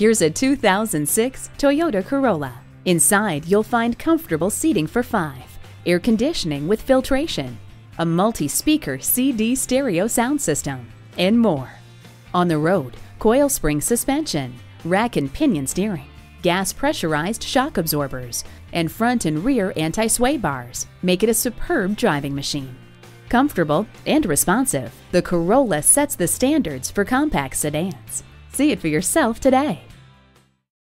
Here's a 2006 Toyota Corolla. Inside, you'll find comfortable seating for five, air conditioning with filtration, a multi-speaker CD stereo sound system, and more. On the road, coil spring suspension, rack and pinion steering, gas pressurized shock absorbers, and front and rear anti-sway bars make it a superb driving machine. Comfortable and responsive, the Corolla sets the standards for compact sedans. See it for yourself today.